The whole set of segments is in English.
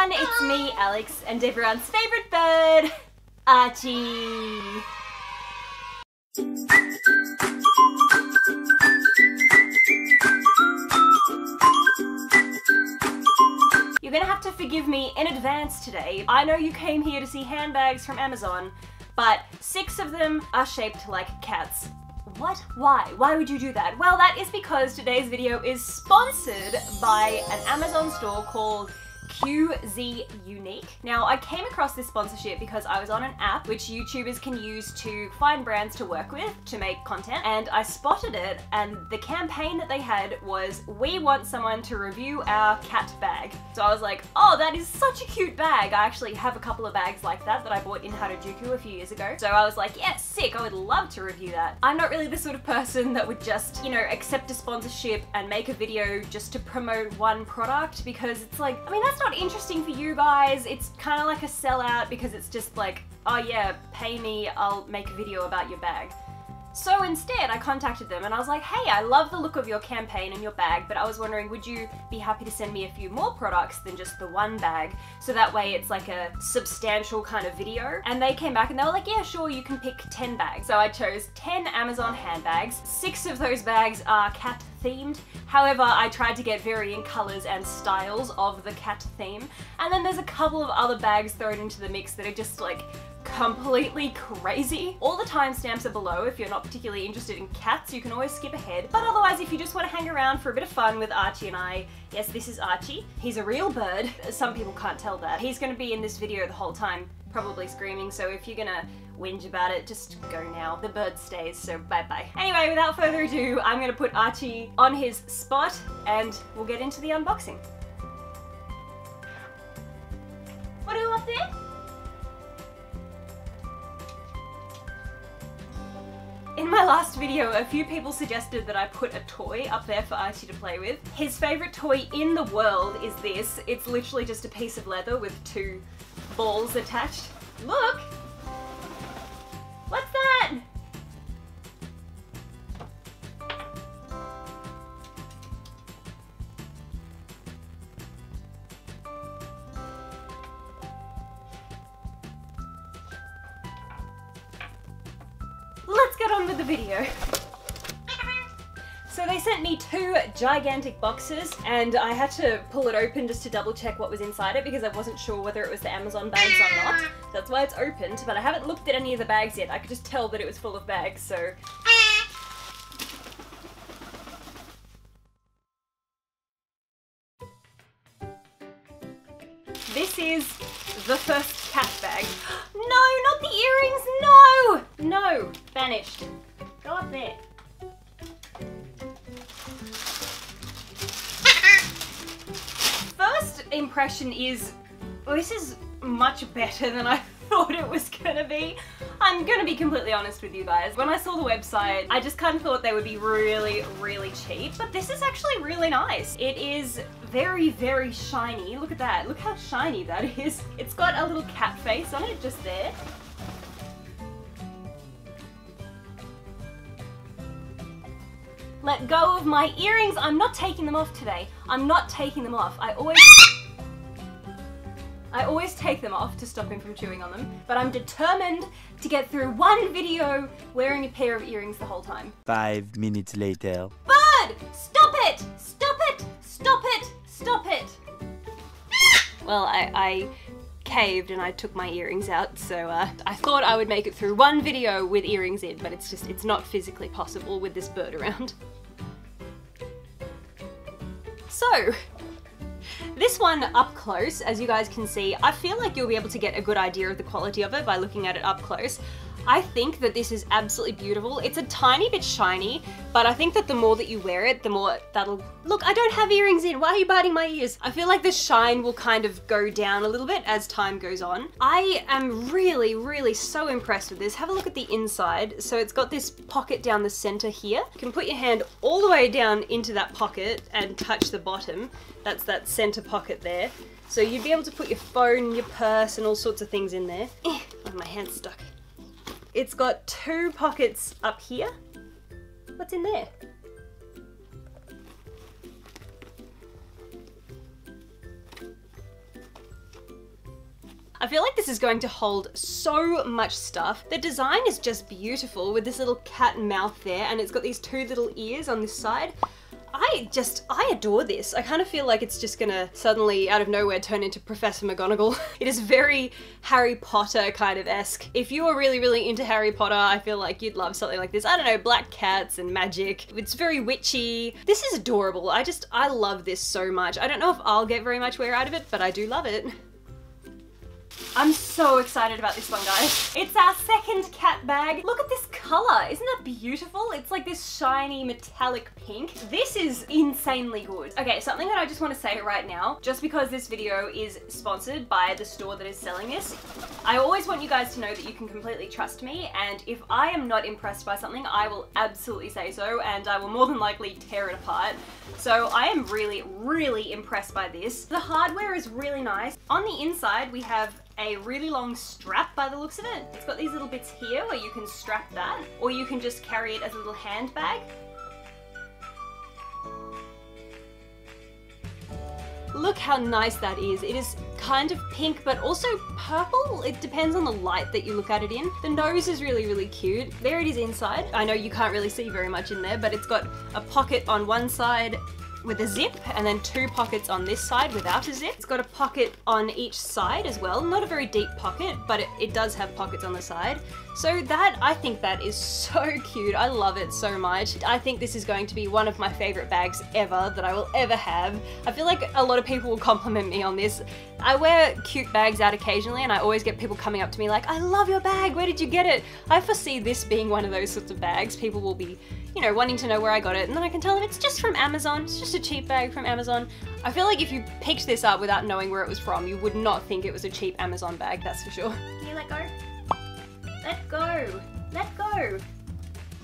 everyone, it's me, Alex, and everyone's favourite bird, Archie. You're gonna have to forgive me in advance today. I know you came here to see handbags from Amazon, but six of them are shaped like cats. What? Why? Why would you do that? Well, that is because today's video is sponsored by an Amazon store called QZ Unique. Now, I came across this sponsorship because I was on an app which YouTubers can use to find brands to work with to make content, and I spotted it, and the campaign that they had was, we want someone to review our cat bag. So I was like, oh, that is such a cute bag. I actually have a couple of bags like that that I bought in Harajuku a few years ago. So I was like, yeah, sick, I would love to review that. I'm not really the sort of person that would just, you know, accept a sponsorship and make a video just to promote one product because it's like, I mean, that's not interesting for you guys. It's kind of like a sellout because it's just like, oh yeah, pay me, I'll make a video about your bag. So instead, I contacted them and I was like, hey, I love the look of your campaign and your bag, but I was wondering, would you be happy to send me a few more products than just the one bag? So that way it's like a substantial kind of video. And they came back and they were like, yeah, sure, you can pick 10 bags. So I chose 10 Amazon handbags. Six of those bags are cat themed. However, I tried to get varying colours and styles of the cat theme. And then there's a couple of other bags thrown into the mix that are just like completely crazy. All the timestamps are below if you're not particularly interested in cats, you can always skip ahead. But otherwise, if you just want to hang around for a bit of fun with Archie and I, yes, this is Archie. He's a real bird. Some people can't tell that. He's going to be in this video the whole time, probably screaming, so if you're gonna whinge about it, just go now. The bird stays, so bye-bye. Anyway, without further ado, I'm gonna put Archie on his spot and we'll get into the unboxing. What do you want there? In my last video, a few people suggested that I put a toy up there for Archie to play with. His favourite toy in the world is this. It's literally just a piece of leather with two balls attached. Look! What's that? Gigantic boxes and I had to pull it open just to double check what was inside it because I wasn't sure whether it was the Amazon bags or not. That's why it's opened, but I haven't looked at any of the bags yet. I could just tell that it was full of bags, so... This is the first cat bag. No, not the earrings, no! No, vanished. Go up there. Impression is, this is much better than I thought it was gonna be. I'm gonna be completely honest with you guys. When I saw the website, I just kind of thought they would be really, really cheap, but this is actually really nice. It is very, very shiny. Look at that. Look how shiny that is. It's got a little cat face on it just there. Let go of my earrings. I'm not taking them off today. I'm not taking them off. I always... I always take them off to stop him from chewing on them, but I'm determined to get through one video wearing a pair of earrings the whole time. Five minutes later. Bird! Stop it! Stop it! Stop it! Stop it! Well, I, I caved and I took my earrings out, so uh, I thought I would make it through one video with earrings in, but it's just, it's not physically possible with this bird around. So, this one up close, as you guys can see, I feel like you'll be able to get a good idea of the quality of it by looking at it up close. I think that this is absolutely beautiful. It's a tiny bit shiny, but I think that the more that you wear it, the more that'll... Look, I don't have earrings in. Why are you biting my ears? I feel like the shine will kind of go down a little bit as time goes on. I am really, really so impressed with this. Have a look at the inside. So it's got this pocket down the center here. You can put your hand all the way down into that pocket and touch the bottom. That's that center pocket there. So you'd be able to put your phone, your purse, and all sorts of things in there. Eh, oh, my hand's stuck. It's got two pockets up here. What's in there? I feel like this is going to hold so much stuff. The design is just beautiful with this little cat mouth there and it's got these two little ears on this side. I just, I adore this. I kind of feel like it's just gonna suddenly, out of nowhere, turn into Professor McGonagall. it is very Harry Potter kind of esque. If you are really, really into Harry Potter, I feel like you'd love something like this. I don't know, black cats and magic. It's very witchy. This is adorable. I just, I love this so much. I don't know if I'll get very much wear out of it, but I do love it. I'm so excited about this one, guys. It's our second cat bag. Look at this color. Isn't that beautiful? It's like this shiny metallic pink. This is insanely good. Okay, something that I just want to say right now, just because this video is sponsored by the store that is selling this, I always want you guys to know that you can completely trust me, and if I am not impressed by something, I will absolutely say so, and I will more than likely tear it apart. So I am really, really impressed by this. The hardware is really nice. On the inside, we have a really long strap by the looks of it. It's got these little bits here where you can strap that, or you can just carry it as a little handbag. Look how nice that is. It is kind of pink, but also purple. It depends on the light that you look at it in. The nose is really, really cute. There it is inside. I know you can't really see very much in there, but it's got a pocket on one side with a zip and then two pockets on this side without a zip. It's got a pocket on each side as well. Not a very deep pocket, but it, it, does have pockets on the side. So that, I think that is so cute. I love it so much. I think this is going to be one of my favorite bags ever that I will ever have. I feel like a lot of people will compliment me on this. I wear cute bags out occasionally and I always get people coming up to me like, I love your bag, where did you get it? I foresee this being one of those sorts of bags. People will be you know, wanting to know where I got it, and then I can tell them it's just from Amazon. It's just a cheap bag from Amazon. I feel like if you picked this up without knowing where it was from, you would not think it was a cheap Amazon bag, that's for sure. Can you let go? Let go! Let go!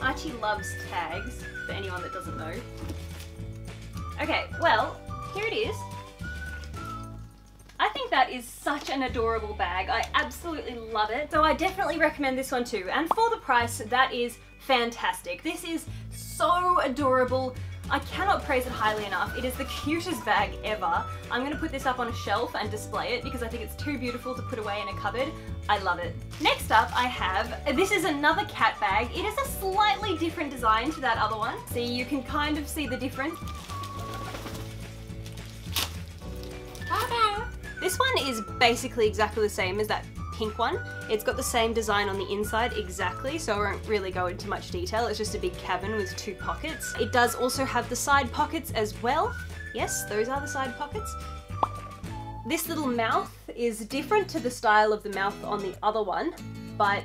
Archie loves tags, for anyone that doesn't know. Okay, well, here it is. I think that is such an adorable bag. I absolutely love it. So I definitely recommend this one too. And for the price, that is fantastic. This is so adorable. I cannot praise it highly enough. It is the cutest bag ever. I'm gonna put this up on a shelf and display it because I think it's too beautiful to put away in a cupboard. I love it. Next up I have, this is another cat bag. It is a slightly different design to that other one. See, you can kind of see the difference. This one is basically exactly the same as that pink one. It's got the same design on the inside exactly, so I won't really go into much detail. It's just a big cabin with two pockets. It does also have the side pockets as well. Yes, those are the side pockets. This little mouth is different to the style of the mouth on the other one, but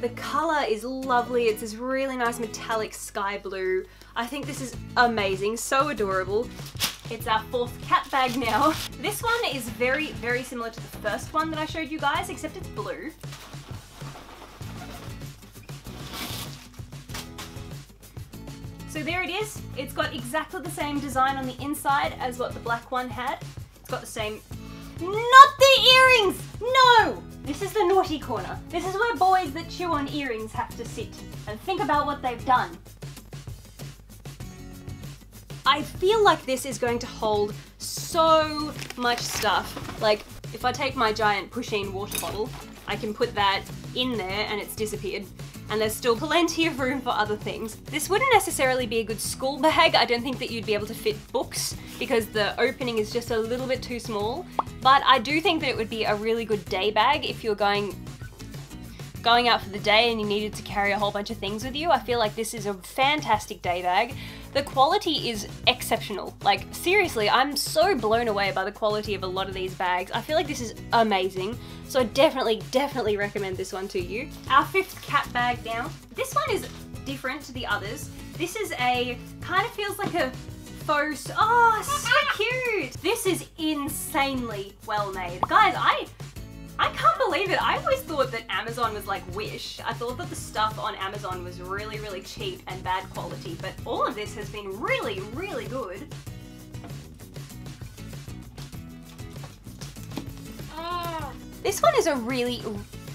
the colour is lovely. It's this really nice metallic sky blue. I think this is amazing, so adorable. It's our fourth cat bag now. This one is very, very similar to the first one that I showed you guys, except it's blue. So there it is. It's got exactly the same design on the inside as what the black one had. It's got the same... Not the earrings! No! This is the naughty corner. This is where boys that chew on earrings have to sit and think about what they've done. I feel like this is going to hold so much stuff. Like, if I take my giant Pusheen water bottle, I can put that in there and it's disappeared. And there's still plenty of room for other things. This wouldn't necessarily be a good school bag. I don't think that you'd be able to fit books because the opening is just a little bit too small. But I do think that it would be a really good day bag if you're going going out for the day and you needed to carry a whole bunch of things with you. I feel like this is a fantastic day bag. The quality is exceptional. Like, seriously, I'm so blown away by the quality of a lot of these bags. I feel like this is amazing. So I definitely, definitely recommend this one to you. Our fifth cat bag now. This one is different to the others. This is a, kind of feels like a faux, oh, so cute. This is insanely well made. Guys, I I can't believe it. I always thought that Amazon was like Wish. I thought that the stuff on Amazon was really, really cheap and bad quality, but all of this has been really, really good. Ah. This one is a really,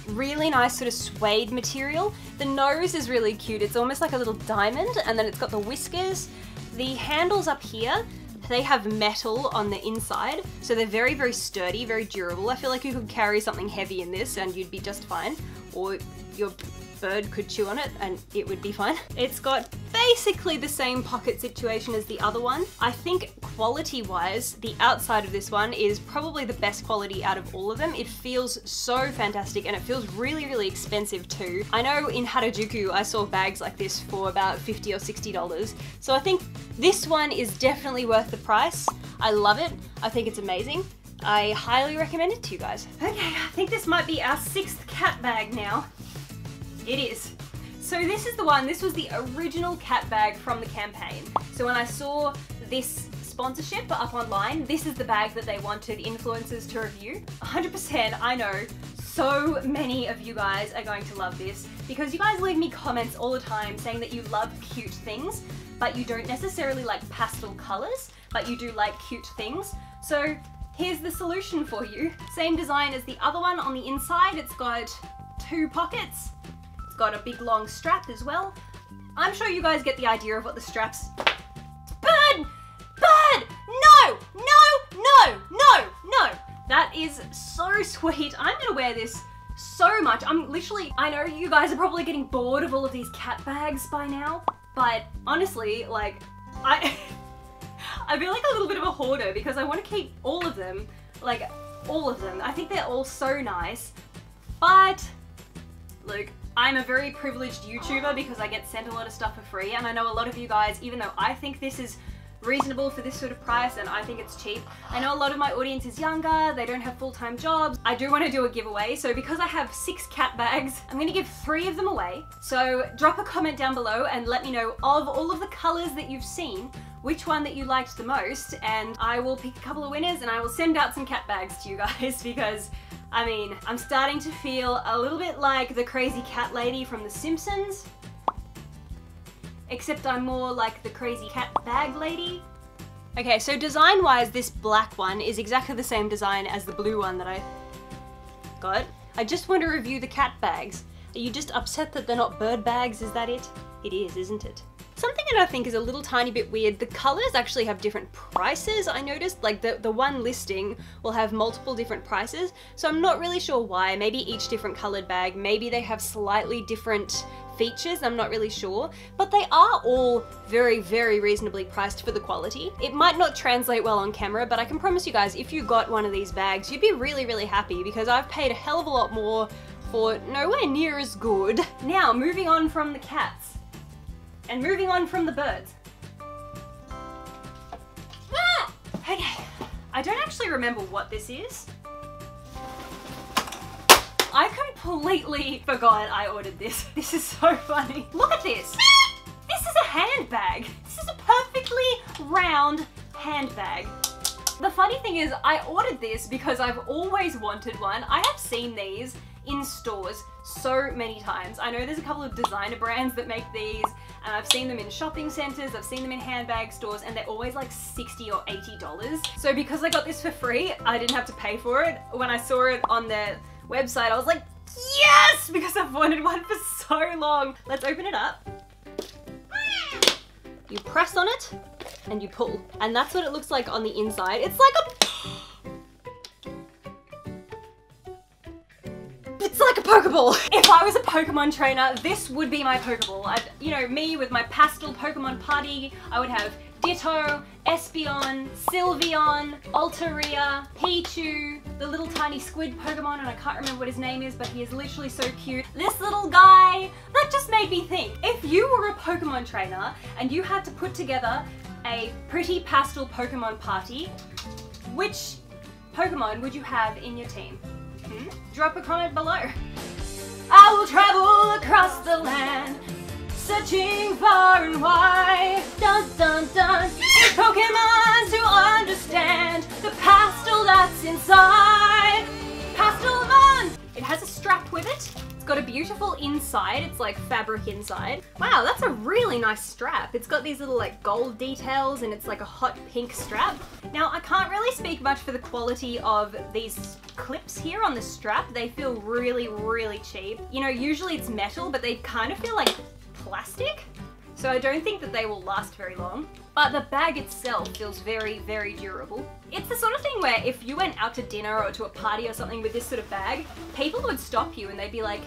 really nice sort of suede material. The nose is really cute. It's almost like a little diamond, and then it's got the whiskers. The handles up here They have metal on the inside, so they're very, very sturdy, very durable. I feel like you could carry something heavy in this and you'd be just fine. Or your bird could chew on it and it would be fine. It's got basically the same pocket situation as the other one. I think quality wise, the outside of this one is probably the best quality out of all of them. It feels so fantastic and it feels really, really expensive too. I know in Harajuku I saw bags like this for about 50 or $60. So I think this one is definitely worth the price. I love it. I think it's amazing. I highly recommend it to you guys. Okay, I think this might be our sixth cat bag now. It is. So this is the one, this was the original cat bag from the campaign. So when I saw this sponsorship up online, this is the bag that they wanted influencers to review. 100% I know so many of you guys are going to love this because you guys leave me comments all the time saying that you love cute things, but you don't necessarily like pastel colors, but you do like cute things. So here's the solution for you. Same design as the other one on the inside. It's got two pockets got a big long strap as well. I'm sure you guys get the idea of what the straps... Bird! Bird! No! No! No! No! No! That is so sweet. I'm gonna wear this so much. I'm literally, I know you guys are probably getting bored of all of these cat bags by now, but honestly, like, I, I feel like a little bit of a hoarder because I want to keep all of them, like, all of them. I think they're all so nice, but, look, I'm a very privileged YouTuber because I get sent a lot of stuff for free and I know a lot of you guys, even though I think this is reasonable for this sort of price and I think it's cheap. I know a lot of my audience is younger, they don't have full-time jobs. I do want to do a giveaway, so because I have six cat bags, I'm going to give three of them away. So drop a comment down below and let me know of all of the colours that you've seen, which one that you liked the most, and I will pick a couple of winners and I will send out some cat bags to you guys because I mean, I'm starting to feel a little bit like the crazy cat lady from The Simpsons. Except I'm more like the crazy cat bag lady. Okay, so design-wise, this black one is exactly the same design as the blue one that I got. I just want to review the cat bags. Are you just upset that they're not bird bags? Is that it? It is, isn't it? Something that I think is a little tiny bit weird, the colors actually have different prices, I noticed. Like the, the one listing will have multiple different prices, so I'm not really sure why. Maybe each different colored bag, maybe they have slightly different features, I'm not really sure, but they are all very, very reasonably priced for the quality. It might not translate well on camera, but I can promise you guys, if you got one of these bags, you'd be really, really happy because I've paid a hell of a lot more for nowhere near as good. Now, moving on from the cats. And moving on from the birds. Ah! Okay, I don't actually remember what this is. I completely forgot I ordered this. This is so funny. Look at this. This is a handbag. This is a perfectly round handbag. The funny thing is I ordered this because I've always wanted one. I have seen these in stores so many times. I know there's a couple of designer brands that make these and I've seen them in shopping centers, I've seen them in handbag stores and they're always like 60 or 80 dollars. So because I got this for free, I didn't have to pay for it. When I saw it on their website, I was like, yes! Because I've wanted one for so long. Let's open it up. You press on it and you pull. And that's what it looks like on the inside. It's like a Pokeball. If I was a Pokemon trainer, this would be my Pokeball. I'd, you know, me with my pastel Pokemon party, I would have Ditto, Espeon, Sylveon, Altaria, Pichu, the little tiny squid Pokemon, and I can't remember what his name is, but he is literally so cute. This little guy, that just made me think, if you were a Pokemon trainer and you had to put together a pretty pastel Pokemon party, which Pokemon would you have in your team? Hmm? Drop a comment below. I will travel across the land, searching far and wide. Dun dun dun. Pokemon to understand the pastel that's inside. Pastelmon! It has a strap with it got a beautiful inside. It's like fabric inside. Wow, that's a really nice strap. It's got these little like gold details and it's like a hot pink strap. Now, I can't really speak much for the quality of these clips here on the strap. They feel really, really cheap. You know, usually it's metal, but they kind of feel like plastic. so I don't think that they will last very long. But the bag itself feels very, very durable. It's the sort of thing where if you went out to dinner or to a party or something with this sort of bag, people would stop you and they'd be like,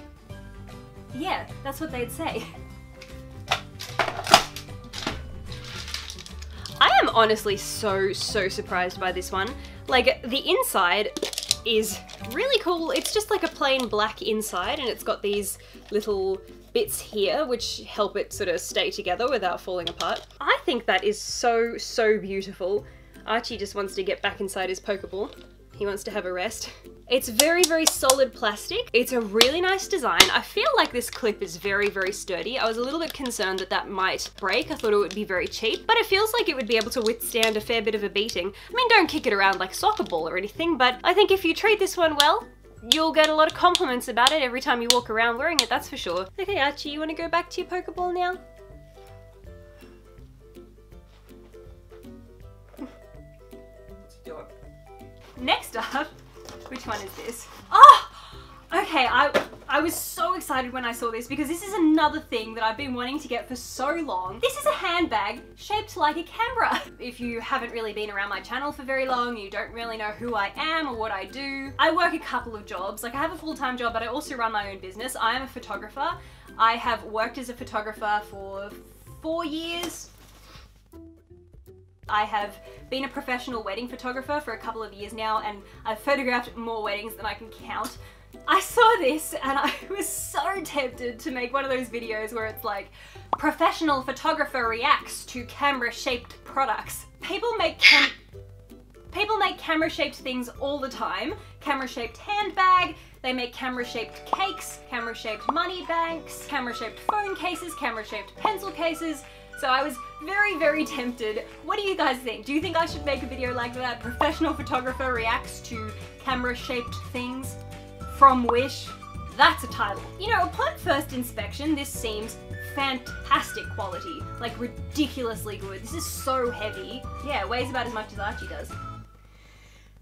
yeah, that's what they'd say. I am honestly so, so surprised by this one. Like, the inside is really cool. It's just like a plain black inside and it's got these little bits here which help it sort of stay together without falling apart. I think that is so, so beautiful. Archie just wants to get back inside his Pokeball. He wants to have a rest. It's very, very solid plastic. It's a really nice design. I feel like this clip is very, very sturdy. I was a little bit concerned that that might break. I thought it would be very cheap, but it feels like it would be able to withstand a fair bit of a beating. I mean, don't kick it around like a soccer ball or anything, but I think if you treat this one well, you'll get a lot of compliments about it every time you walk around wearing it, that's for sure. Okay, Archie, you want to go back to your Pokeball now? Next up, which one is this? Oh! Okay, I I was so excited when I saw this because this is another thing that I've been wanting to get for so long. This is a handbag shaped like a camera. If you haven't really been around my channel for very long, you don't really know who I am or what I do. I work a couple of jobs. Like I have a full-time job, but I also run my own business. I am a photographer. I have worked as a photographer for four years, I have been a professional wedding photographer for a couple of years now and I've photographed more weddings than I can count. I saw this and I was so tempted to make one of those videos where it's like, professional photographer reacts to camera shaped products. People make cam People make camera shaped things all the time. Camera shaped handbag, they make camera shaped cakes, camera shaped money banks, camera shaped phone cases, camera shaped pencil cases. So I was very, very tempted. What do you guys think? Do you think I should make a video like that? Professional photographer reacts to camera shaped things from Wish? That's a title. You know, upon first inspection, this seems fantastic quality. Like, ridiculously good. This is so heavy. Yeah, weighs about as much as Archie does.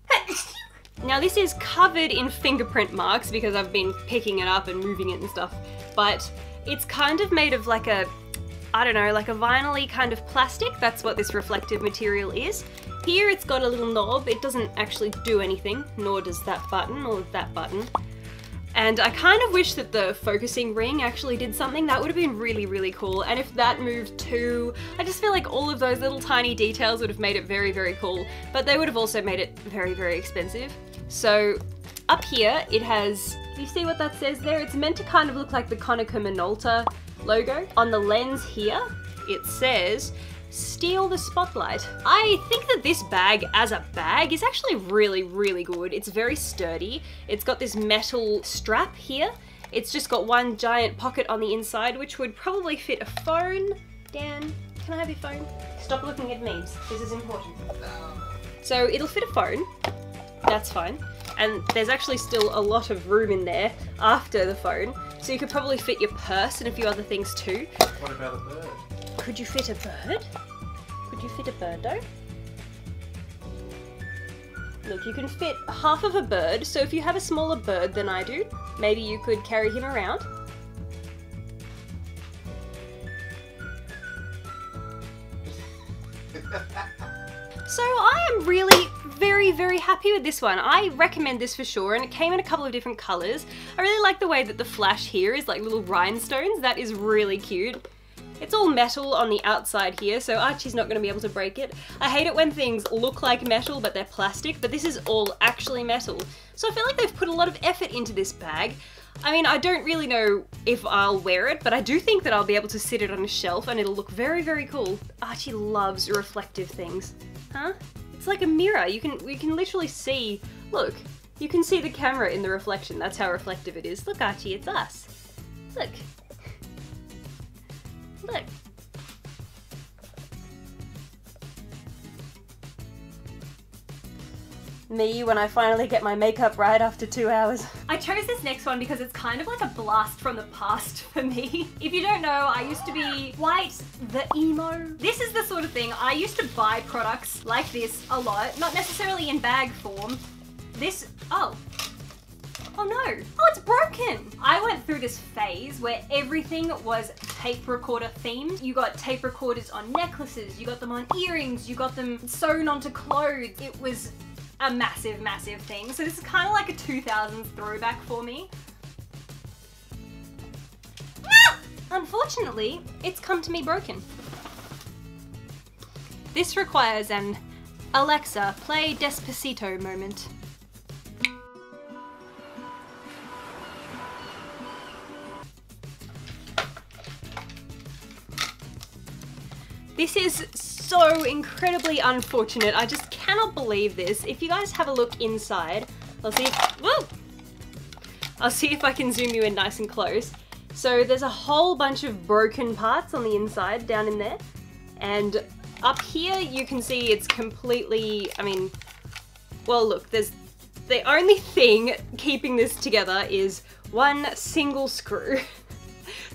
Now this is covered in fingerprint marks because I've been picking it up and moving it and stuff, but it's kind of made of like a I don't know, like a vinyl kind of plastic. That's what this reflective material is. Here it's got a little knob. It doesn't actually do anything, nor does that button or that button. And I kind of wish that the focusing ring actually did something. That would have been really, really cool. And if that moved too, I just feel like all of those little tiny details would have made it very, very cool. But they would have also made it very, very expensive. So up here, it has, you see what that says there? It's meant to kind of look like the Konica Minolta logo. On the lens here, it says Steal the Spotlight. I think that this bag as a bag is actually really, really good. It's very sturdy. It's got this metal strap here. It's just got one giant pocket on the inside, which would probably fit a phone. Dan, can I have your phone? Stop looking at memes. This is important. So it'll fit a phone. That's fine. And there's actually still a lot of room in there after the phone. So you could probably fit your purse and a few other things too. What about a bird? Could you fit a bird? Could you fit a bird though? Look, you can fit half of a bird, so if you have a smaller bird than I do, maybe you could carry him around. so I am really very, very happy with this one. I recommend this for sure, and it came in a couple of different colors. I really like the way that the flash here is like little rhinestones. That is really cute. It's all metal on the outside here, so Archie's not going to be able to break it. I hate it when things look like metal, but they're plastic, but this is all actually metal. So I feel like they've put a lot of effort into this bag. I mean, I don't really know if I'll wear it, but I do think that I'll be able to sit it on a shelf and it'll look very, very cool. Archie loves reflective things. Huh? Like a mirror. You can we can literally see. Look, you can see the camera in the reflection. That's how reflective it is. Look, Archie, it's us. Look. Look. Me when I finally get my makeup right after two hours. I chose this next one because it's kind of like a blast from the past for me. If you don't know, I used to be quite the emo. This is the sort of thing, I used to buy products like this a lot, not necessarily in bag form. This, oh. Oh no! Oh, it's broken! I went through this phase where everything was tape recorder themed. You got tape recorders on necklaces, you got them on earrings, you got them sewn onto clothes. It was a massive, massive thing. So this is kind of like a 2000s throwback for me. Ah! Unfortunately, it's come to me broken. This requires an Alexa, play Despacito moment. This is so incredibly unfortunate. I just cannot believe this. If you guys have a look inside, I'll see if, whoa! I'll see if I can zoom you in nice and close. So there's a whole bunch of broken parts on the inside down in there. And up here you can see it's completely, I mean, well look, there's the only thing keeping this together is one single screw.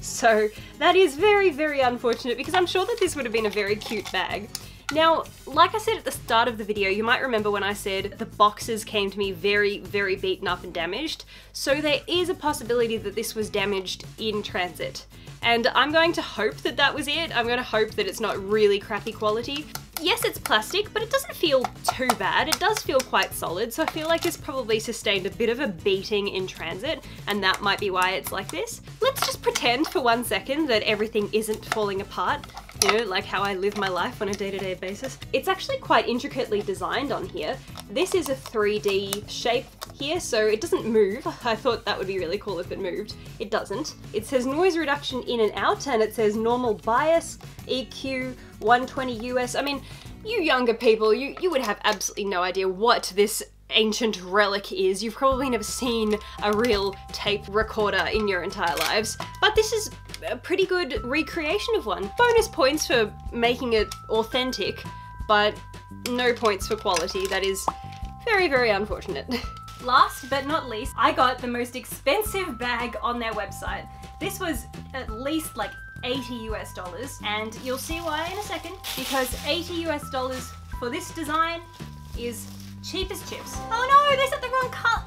So that is very, very unfortunate because I'm sure that this would have been a very cute bag. Now, like I said at the start of the video, you might remember when I said the boxes came to me very, very beaten up and damaged. So there is a possibility that this was damaged in transit. And I'm going to hope that that was it. I'm going to hope that it's not really crappy quality. Yes, it's plastic, but it doesn't feel too bad. It does feel quite solid, so I feel like it's probably sustained a bit of a beating in transit, and that might be why it's like this. Let's just pretend for one second that everything isn't falling apart you know, like how I live my life on a day-to-day -day basis. It's actually quite intricately designed on here. This is a 3D shape here, so it doesn't move. I thought that would be really cool if it moved. It doesn't. It says noise reduction in and out, and it says normal bias, EQ, 120 US. I mean, you younger people, you, you would have absolutely no idea what this ancient relic is. You've probably never seen a real tape recorder in your entire lives. But this is a pretty good recreation of one. Bonus points for making it authentic, but no points for quality. That is very, very unfortunate. Last but not least, I got the most expensive bag on their website. This was at least like 80 US dollars, and you'll see why in a second, because 80 US dollars for this design is cheap as chips. Oh no, they set the wrong cut.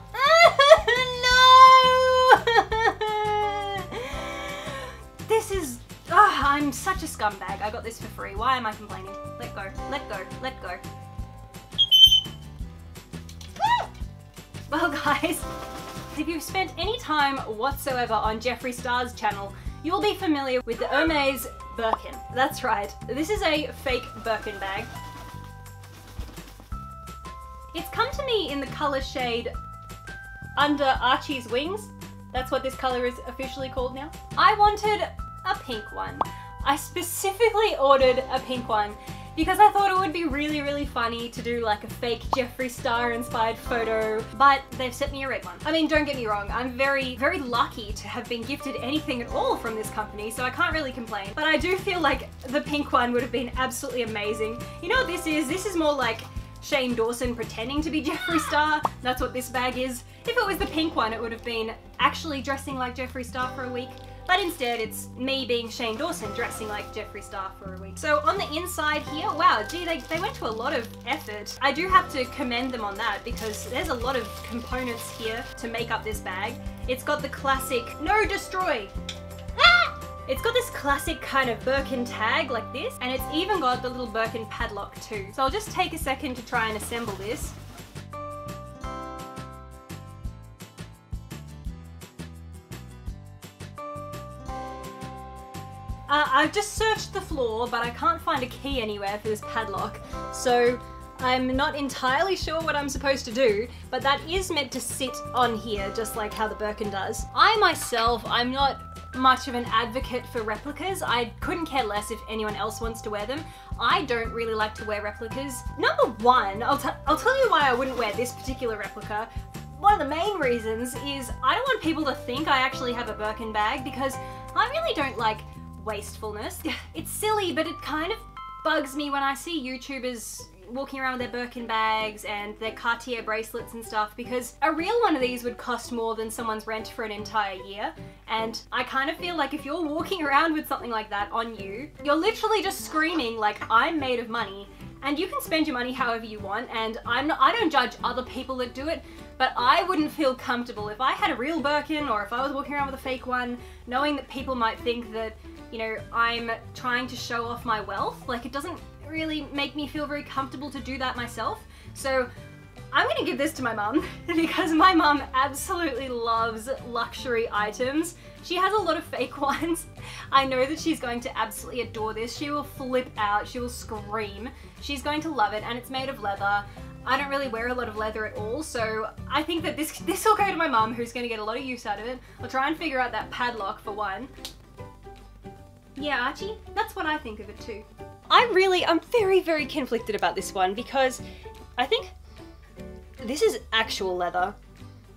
I'm such a scumbag. I got this for free. Why am I complaining? Let go, let go, let go. Well guys, if you've spent any time whatsoever on Jeffree Star's channel, you'll be familiar with the Hermes Birkin. That's right, this is a fake Birkin bag. It's come to me in the colour shade Under Archie's Wings. That's what this colour is officially called now. I wanted a pink one. I specifically ordered a pink one because I thought it would be really, really funny to do like a fake Jeffree Star inspired photo, but they've sent me a red one. I mean, don't get me wrong, I'm very, very lucky to have been gifted anything at all from this company, so I can't really complain. But I do feel like the pink one would have been absolutely amazing. You know what this is? This is more like Shane Dawson pretending to be Jeffree Star. That's what this bag is. If it was the pink one, it would have been actually dressing like Jeffree Star for a week. But instead, it's me being Shane Dawson dressing like Jeffree Star for a week. So on the inside here, wow, gee, they, they went to a lot of effort. I do have to commend them on that because there's a lot of components here to make up this bag. It's got the classic, no destroy, ah! It's got this classic kind of Birkin tag like this, and it's even got the little Birkin padlock too. So I'll just take a second to try and assemble this. Uh, I've just searched the floor, but I can't find a key anywhere for this padlock, so I'm not entirely sure what I'm supposed to do, but that is meant to sit on here, just like how the Birkin does. I myself, I'm not much of an advocate for replicas. I couldn't care less if anyone else wants to wear them. I don't really like to wear replicas. Number one, I'll, I'll tell you why I wouldn't wear this particular replica. One of the main reasons is I don't want people to think I actually have a Birkin bag because I really don't like wastefulness. It's silly, but it kind of bugs me when I see YouTubers walking around with their Birkin bags and their Cartier bracelets and stuff because a real one of these would cost more than someone's rent for an entire year. And I kind of feel like if you're walking around with something like that on you, you're literally just screaming like, I'm made of money and you can spend your money however you want and I'm not, I don't judge other people that do it but I wouldn't feel comfortable if I had a real Birkin or if I was walking around with a fake one, knowing that people might think that, you know, I'm trying to show off my wealth. Like, it doesn't really make me feel very comfortable to do that myself. So I'm gonna give this to my mum because my mum absolutely loves luxury items. She has a lot of fake ones. I know that she's going to absolutely adore this. She will flip out, she will scream. She's going to love it and it's made of leather. I don't really wear a lot of leather at all, so I think that this this will go to my mum who's gonna get a lot of use out of it. I'll try and figure out that padlock for one. Yeah, Archie, that's what I think of it too. I'm really, I'm very, very conflicted about this one because I think this is actual leather.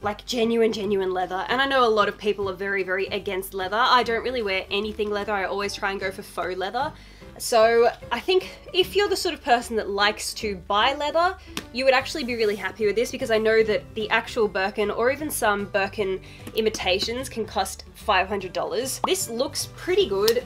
Like genuine, genuine leather. And I know a lot of people are very, very against leather. I don't really wear anything leather. I always try and go for faux leather. So I think if you're the sort of person that likes to buy leather, you would actually be really happy with this because I know that the actual Birkin or even some Birkin imitations can cost $500. This looks pretty good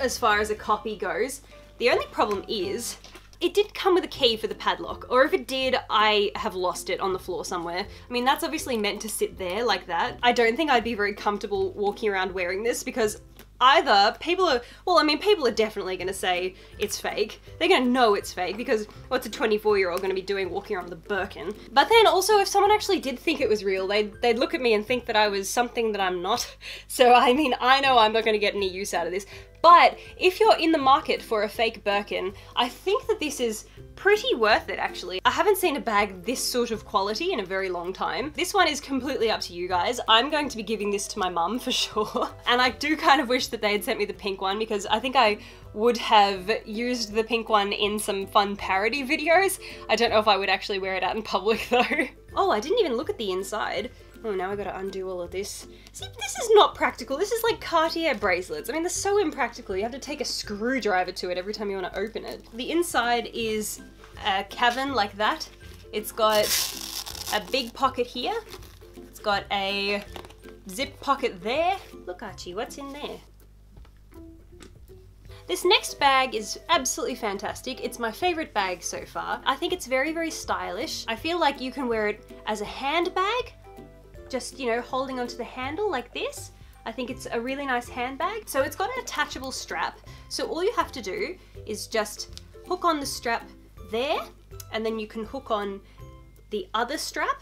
as far as a copy goes. The only problem is it did come with a key for the padlock, or if it did, I have lost it on the floor somewhere. I mean, that's obviously meant to sit there like that. I don't think I'd be very comfortable walking around wearing this because either people are well i mean people are definitely to say it's fake they're to know it's fake because what's a 24 year old to be doing walking around with a birkin but then also if someone actually did think it was real they'd, they'd look at me and think that i was something that i'm not so i mean i know i'm not to get any use out of this but if you're in the market for a fake Birkin, I think that this is pretty worth it actually. I haven't seen a bag this sort of quality in a very long time. This one is completely up to you guys. I'm going to be giving this to my mum for sure. And I do kind of wish that they had sent me the pink one because I think I would have used the pink one in some fun parody videos. I don't know if I would actually wear it out in public though. Oh, I didn't even look at the inside. Oh, now I gotta undo all of this. See, this is not practical. This is like Cartier bracelets. I mean, they're so impractical. You have to take a screwdriver to it every time you want to open it. The inside is a cavern like that. It's got a big pocket here. It's got a zip pocket there. Look, Archie, what's in there? This next bag is absolutely fantastic. It's my favorite bag so far. I think it's very, very stylish. I feel like you can wear it as a handbag just, you know, holding onto the handle like this. I think it's a really nice handbag. So it's got an attachable strap. So all you have to do is just hook on the strap there and then you can hook on the other strap.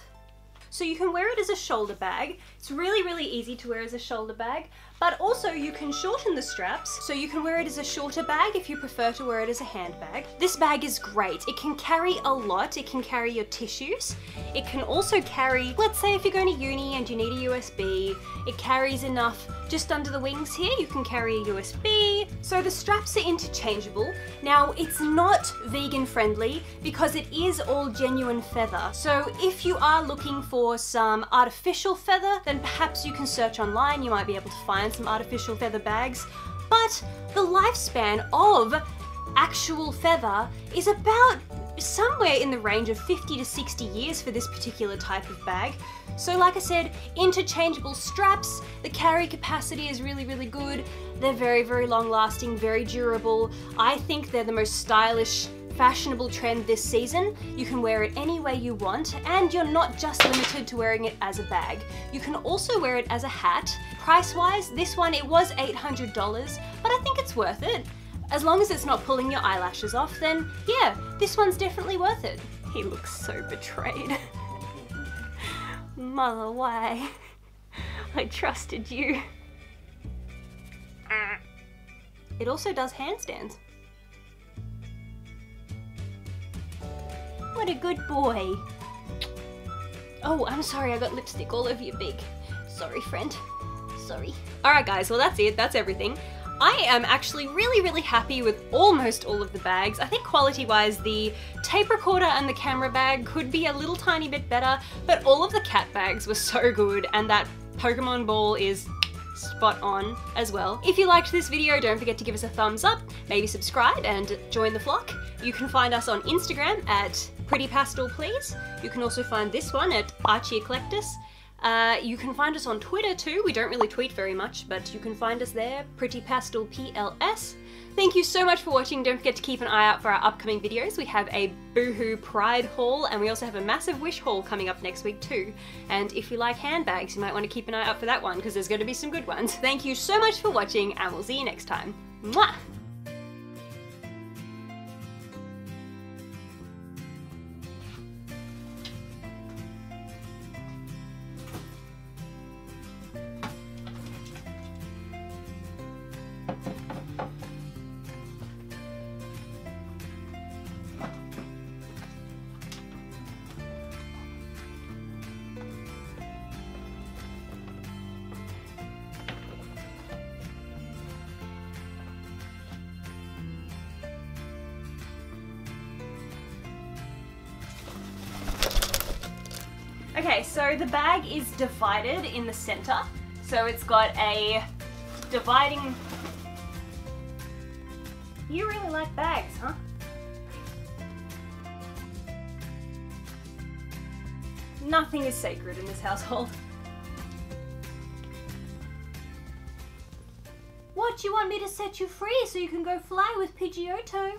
So you can wear it as a shoulder bag. It's really, really easy to wear as a shoulder bag. But also you can shorten the straps, so you can wear it as a shorter bag if you prefer to wear it as a handbag. This bag is great. It can carry a lot. It can carry your tissues. It can also carry, let's say if you're going to uni and you need a USB, it carries enough just under the wings here. You can carry a USB. So the straps are interchangeable. Now it's not vegan friendly because it is all genuine feather. So if you are looking for some artificial feather, then perhaps you can search online. You might be able to find find some artificial feather bags, but the lifespan of actual feather is about somewhere in the range of 50 to 60 years for this particular type of bag. So like I said, interchangeable straps, the carry capacity is really, really good. They're very, very long lasting, very durable. I think they're the most stylish fashionable trend this season. You can wear it any way you want, and you're not just limited to wearing it as a bag. You can also wear it as a hat. Price-wise, this one, it was $800, but I think it's worth it. As long as it's not pulling your eyelashes off, then yeah, this one's definitely worth it. He looks so betrayed. Mother, why? I trusted you. Mm. It also does handstands. What a good boy. Oh, I'm sorry, I got lipstick all over your beak. Sorry, friend. Sorry. Alright guys, well that's it, that's everything. I am actually really, really happy with almost all of the bags. I think quality-wise, the tape recorder and the camera bag could be a little tiny bit better, but all of the cat bags were so good, and that Pokemon ball is spot on as well. If you liked this video, don't forget to give us a thumbs up, maybe subscribe and join the flock. You can find us on Instagram at Pretty Pastel Please. You can also find this one at Archie Eclectus. Uh, you can find us on Twitter too. We don't really tweet very much, but you can find us there, Pretty Pastel PLS. Thank you so much for watching. Don't forget to keep an eye out for our upcoming videos. We have a Boohoo Pride haul and we also have a massive Wish haul coming up next week too. And if you like handbags, you might want to keep an eye out for that one because there's going to be some good ones. Thank you so much for watching and we'll see you next time. Mwah! Okay, so the bag is divided in the center. So it's got a dividing. You really like bags, huh? Nothing is sacred in this household. What, you want me to set you free so you can go fly with Pidgeotto?